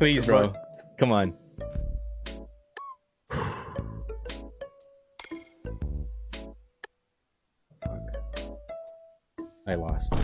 Please, bro. Come on. I lost.